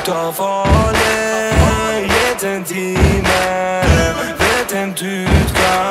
këto fale Jetën time Jetën ty t'ka